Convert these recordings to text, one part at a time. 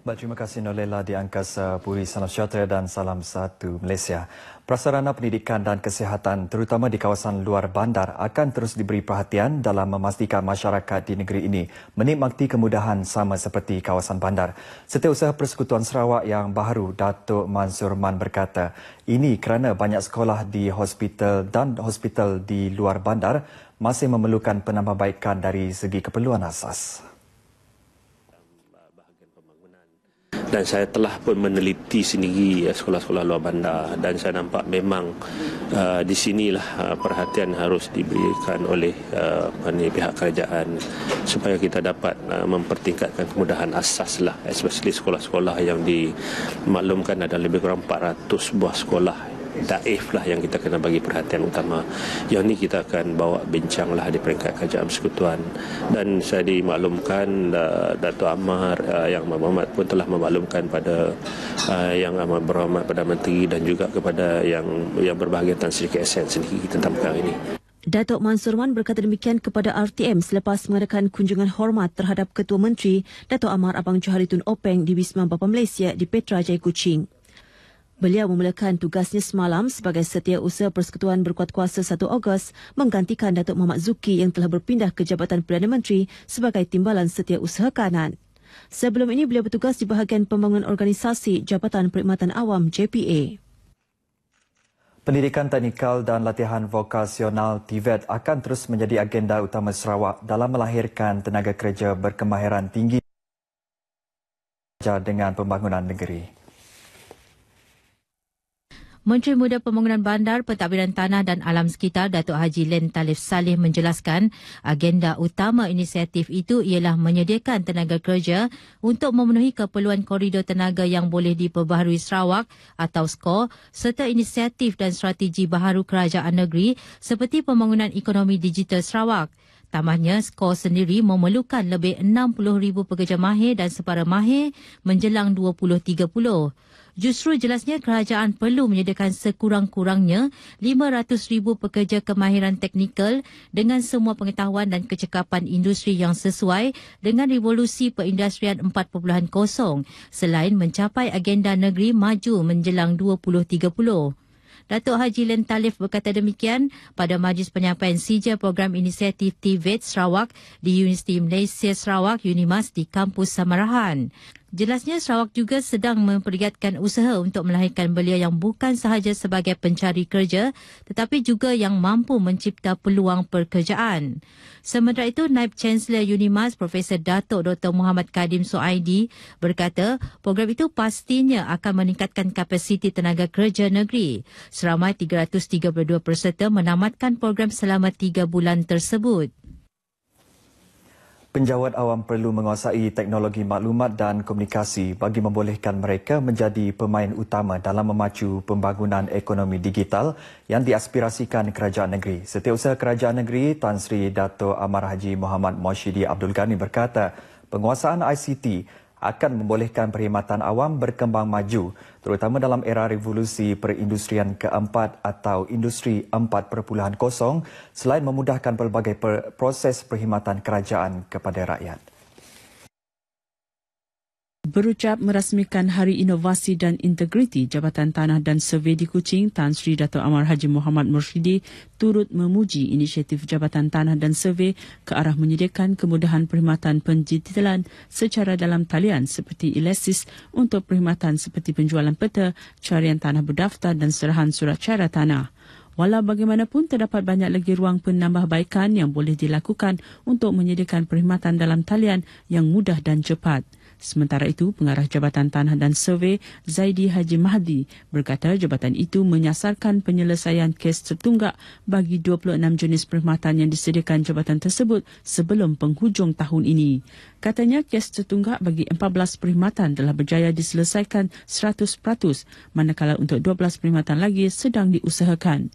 Baik, terima kasih Nolela di Angkasa Puri Salam Sejahtera dan Salam Satu Malaysia. Prasarana pendidikan dan kesihatan terutama di kawasan luar bandar akan terus diberi perhatian dalam memastikan masyarakat di negeri ini menikmati kemudahan sama seperti kawasan bandar. Setiausaha Persekutuan Sarawak yang baru, Datuk Mansur Man berkata, ini kerana banyak sekolah di hospital dan hospital di luar bandar masih memerlukan penambahbaikan dari segi keperluan asas. Dan saya telah pun meneliti sendiri uh, sekolah-sekolah luar bandar. Dan saya nampak memang uh, di sinilah uh, perhatian harus diberikan oleh uh, pihak kerajaan supaya kita dapat uh, mempertingkatkan kemudahan asas lah especially sekolah-sekolah yang dimaklumkan ada lebih kurang 400 buah sekolah daif lah yang kita kena bagi perhatian utama. Yang ni kita akan bawa bincang lah di peringkat kerajaan persekutuan. Dan saya dimaklumkan uh, Dato' Amar uh, yang Muhammad pun telah memaklumkan pada uh, yang amat berhormat pada menteri dan juga kepada yang yang berbahagian Tan Sri KSN sendiri tentang perkara ini. Datuk Mansurman berkata demikian kepada RTM selepas mengadakan kunjungan hormat terhadap Ketua Menteri Datuk Amar Abang Johari Tun Openg di Wisma Bapa Malaysia di Petra Jaya Kuching. Beliau memulakan tugasnya semalam sebagai setiausaha Persekutuan Berkuat Kuasa 1 Ogos menggantikan Datuk Muhammad Zuki yang telah berpindah ke Jabatan Perdana Menteri sebagai Timbalan Setiausaha Kanan. Sebelum ini beliau bertugas di bahagian pembangunan organisasi Jabatan Perkhidmatan Awam JPA. Pendidikan teknikal dan latihan vokasional TVET akan terus menjadi agenda utama Sarawak dalam melahirkan tenaga kerja berkemahiran tinggi dengan pembangunan negeri. Menteri Muda Pembangunan Bandar, Pentadbiran Tanah dan Alam Sekitar Datuk Haji Len Talif Saleh menjelaskan agenda utama inisiatif itu ialah menyediakan tenaga kerja untuk memenuhi keperluan koridor tenaga yang boleh diperbaharui Sarawak atau SKOR serta inisiatif dan strategi baharu kerajaan negeri seperti pembangunan ekonomi digital Sarawak. Tambahnya, skor sendiri memerlukan lebih 60,000 pekerja mahir dan separa mahir menjelang 2030. Justru jelasnya kerajaan perlu menyediakan sekurang-kurangnya 500,000 pekerja kemahiran teknikal dengan semua pengetahuan dan kecekapan industri yang sesuai dengan revolusi perindustrian 4.0 selain mencapai agenda negeri maju menjelang 2030. Datuk Haji Len Talif berkata demikian pada majlis penyampaian sija program inisiatif TVET Sarawak di Universiti Malaysia Sarawak Unimas di kampus Samarahan. Jelasnya Sarawak juga sedang memperlihatkan usaha untuk melahirkan belia yang bukan sahaja sebagai pencari kerja tetapi juga yang mampu mencipta peluang pekerjaan. Sementara itu, Naib Chancellor Unimas Profesor Datuk Dr. Muhammad Kadim Soaidi berkata program itu pastinya akan meningkatkan kapasiti tenaga kerja negeri. Seramai 332 peserta menamatkan program selama tiga bulan tersebut. Penjawat awam perlu menguasai teknologi maklumat dan komunikasi bagi membolehkan mereka menjadi pemain utama dalam memacu pembangunan ekonomi digital yang diaspirasikan kerajaan negeri. Setiausaha kerajaan negeri Tan Sri Dato' Amar Haji Muhammad Moshidi Abdul Ghani berkata, penguasaan ICT akan membolehkan perkhidmatan awam berkembang maju terutama dalam era revolusi perindustrian keempat atau industri 4.0 selain memudahkan pelbagai proses perkhidmatan kerajaan kepada rakyat berucap merasmikan Hari Inovasi dan Integriti Jabatan Tanah dan Survey di Kuching, Tan Sri Dato' Amar Haji Muhammad Murshidi turut memuji inisiatif Jabatan Tanah dan Survey ke arah menyediakan kemudahan perkhidmatan penjitilan secara dalam talian seperti Elesis untuk perkhidmatan seperti penjualan peta, carian tanah berdaftar dan serahan surat cara tanah. Walau bagaimanapun terdapat banyak lagi ruang penambahbaikan yang boleh dilakukan untuk menyediakan perkhidmatan dalam talian yang mudah dan cepat. Sementara itu, Pengarah Jabatan Tanah dan Survey Zaidi Haji Mahdi berkata jabatan itu menyasarkan penyelesaian kes tertunggak bagi 26 jenis perkhidmatan yang disediakan jabatan tersebut sebelum penghujung tahun ini. Katanya kes tertunggak bagi 14 perkhidmatan telah berjaya diselesaikan 100% manakala untuk 12 perkhidmatan lagi sedang diusahakan.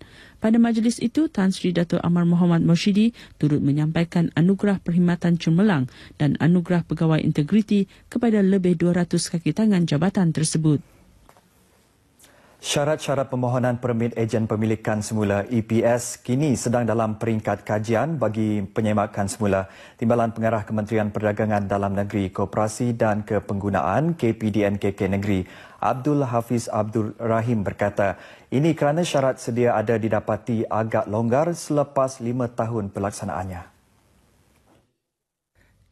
Pada majlis itu, Tan Sri Dato' Amar Muhammad Moshidi turut menyampaikan anugerah perkhidmatan cemerlang dan anugerah pegawai integriti kepada lebih 200 kaki tangan jabatan tersebut. Syarat-syarat permohonan permit ejen pemilikan semula EPS kini sedang dalam peringkat kajian bagi penyemakan semula. Timbalan Pengarah Kementerian Perdagangan Dalam Negeri, Koperasi dan Kepenggunaan KPDNKK Negeri, Abdul Hafiz Abdul Rahim berkata, ini kerana syarat sedia ada didapati agak longgar selepas lima tahun pelaksanaannya.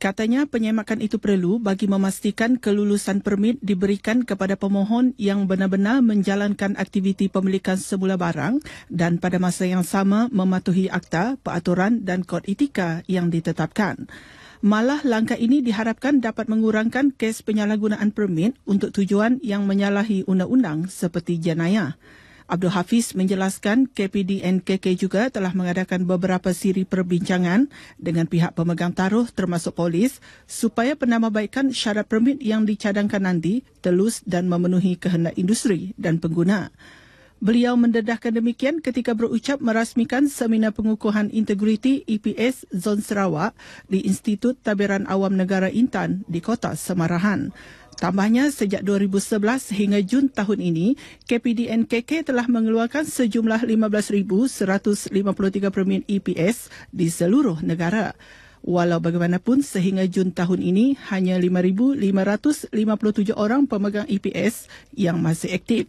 Katanya penyemakan itu perlu bagi memastikan kelulusan permit diberikan kepada pemohon yang benar-benar menjalankan aktiviti pemilikan semula barang dan pada masa yang sama mematuhi akta, peraturan dan kod etika yang ditetapkan. Malah langkah ini diharapkan dapat mengurangkan kes penyalahgunaan permit untuk tujuan yang menyalahi undang-undang seperti jenayah. Abdul Hafiz menjelaskan KPD NKK juga telah mengadakan beberapa siri perbincangan dengan pihak pemegang taruh termasuk polis supaya penambahbaikan syarat permit yang dicadangkan nanti telus dan memenuhi kehendak industri dan pengguna. Beliau mendedahkan demikian ketika berucap merasmikan seminar pengukuhan integriti EPS Zon Sarawak di Institut Tabiran Awam Negara Intan di Kota Semarahan. Tambahnya, sejak 2011 hingga Jun tahun ini, KPDNKK telah mengeluarkan sejumlah 15,153 permit EPS di seluruh negara. Walau bagaimanapun, sehingga Jun tahun ini, hanya 5,557 orang pemegang EPS yang masih aktif.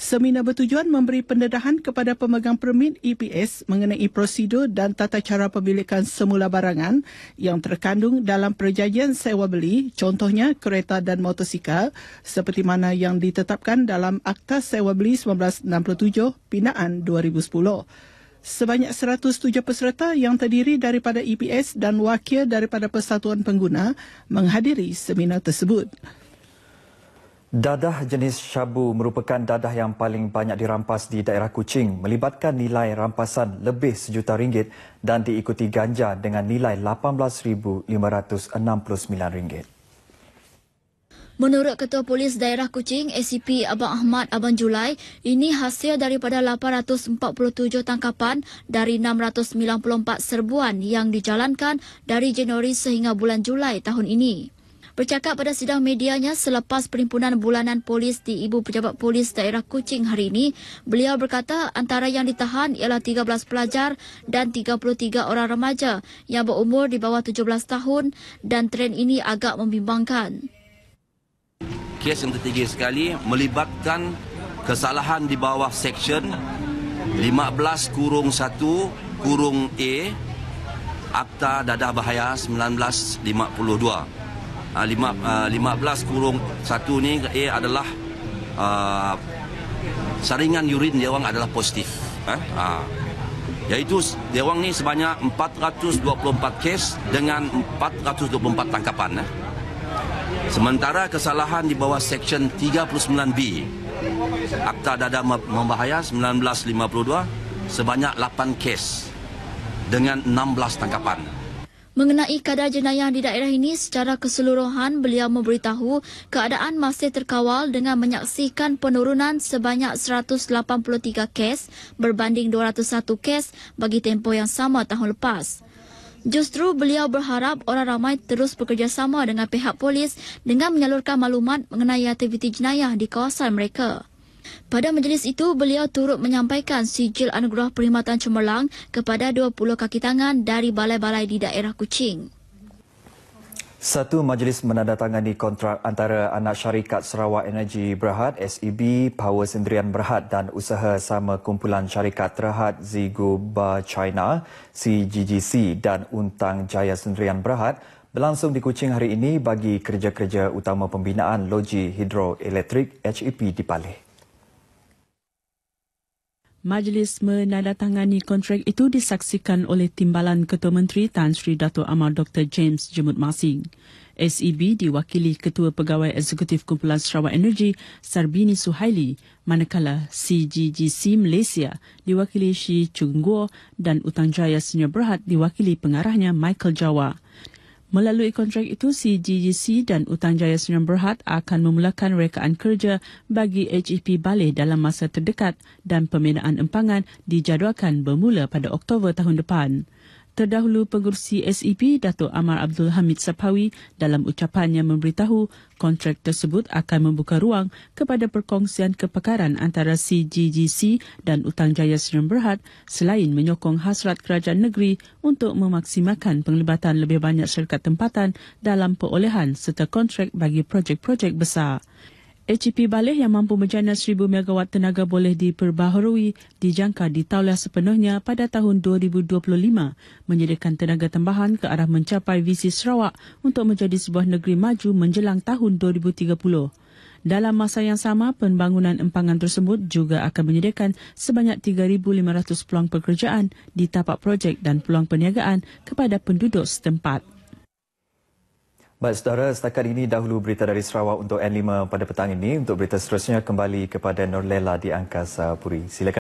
Seminar bertujuan memberi pendedahan kepada pemegang permit EPS mengenai prosedur dan tata cara pemilikan semula barangan yang terkandung dalam perjanjian sewa beli, contohnya kereta dan motosikal, seperti mana yang ditetapkan dalam Akta Sewa Beli 1967 Pinaan 2010. Sebanyak 107 peserta yang terdiri daripada EPS dan wakil daripada Persatuan Pengguna menghadiri seminar tersebut. Dadah jenis syabu merupakan dadah yang paling banyak dirampas di daerah Kuching melibatkan nilai rampasan lebih sejuta ringgit dan diikuti ganja dengan nilai RM18,569. Menurut Ketua Polis Daerah Kuching, ACP Abang Ahmad Abang Julai, ini hasil daripada 847 tangkapan dari 694 serbuan yang dijalankan dari Januari sehingga bulan Julai tahun ini. Bercakap pada sidang medianya selepas perimpunan bulanan polis di Ibu Pejabat Polis Daerah Kuching hari ini, beliau berkata antara yang ditahan ialah 13 pelajar dan 33 orang remaja yang berumur di bawah 17 tahun dan tren ini agak membimbangkan. Kes yang ketiga sekali melibatkan kesalahan di bawah seksyen 15 kurung 1 kurung A Akta Dadah Bahaya 1952. 15 ah, kurung satu ni A adalah uh, saringan urin dia orang adalah positif. Eh? Uh, iaitu dia orang ni sebanyak 424 kes dengan 424 tangkapan. Eh? Sementara kesalahan di bawah Seksyen 39B Akta Dada Membahaya 1952 sebanyak 8 kes dengan 16 tangkapan. Mengenai kadar jenayah di daerah ini secara keseluruhan, beliau memberitahu keadaan masih terkawal dengan menyaksikan penurunan sebanyak 183 kes berbanding 201 kes bagi tempoh yang sama tahun lepas. Justru beliau berharap orang ramai terus bekerjasama dengan pihak polis dengan menyalurkan maklumat mengenai aktiviti jenayah di kawasan mereka. Pada majlis itu, beliau turut menyampaikan sijil anugerah perkhidmatan cemerlang kepada 20 kaki tangan dari balai-balai di daerah Kuching. Satu majlis menandatangani kontrak antara anak syarikat Sarawak Energy Berhad SEB, Power Sendirian Berhad dan usaha sama kumpulan syarikat Terhad Zigoba China CGGC dan Untang Jaya Sendirian Berhad berlangsung di Kuching hari ini bagi kerja-kerja utama pembinaan loji hidroelektrik HEP di Paleh. Majlis menandatangani kontrak itu disaksikan oleh Timbalan Ketua Menteri Tan Sri Dato' Amar Dr. James Jemut Masing. SEB diwakili Ketua Pegawai Eksekutif Kumpulan Sarawak Energy Sarbini Suhaili, manakala CGGC Malaysia diwakili Shi Chung Guo dan Utang Jaya Senior Berhad diwakili pengarahnya Michael Jawa. Melalui kontrak itu, CGGC dan Utang Jaya Sdn Berhad akan memulakan rekaan kerja bagi HEP Balai dalam masa terdekat dan pembinaan empangan dijadualkan bermula pada Oktober tahun depan. Terdahulu pengurusi SEP Datuk Amar Abdul Hamid Sapawi dalam ucapannya memberitahu kontrak tersebut akan membuka ruang kepada perkongsian kepakaran antara CGGC dan Utang Jaya Sdn Berhad selain menyokong hasrat kerajaan negeri untuk memaksimalkan penglibatan lebih banyak syarikat tempatan dalam perolehan serta kontrak bagi projek-projek besar. HEP balik yang mampu menjana 1000 megawatt tenaga boleh diperbaharui dijangka ditaulah sepenuhnya pada tahun 2025 menyediakan tenaga tambahan ke arah mencapai visi Sarawak untuk menjadi sebuah negeri maju menjelang tahun 2030. Dalam masa yang sama, pembangunan empangan tersebut juga akan menyediakan sebanyak 3,500 peluang pekerjaan di tapak projek dan peluang perniagaan kepada penduduk setempat. Baik, saudara, setakat ini dahulu berita dari Sarawak untuk N5 pada petang ini. Untuk berita seterusnya, kembali kepada Norlela di Angkasa Puri. Silakan.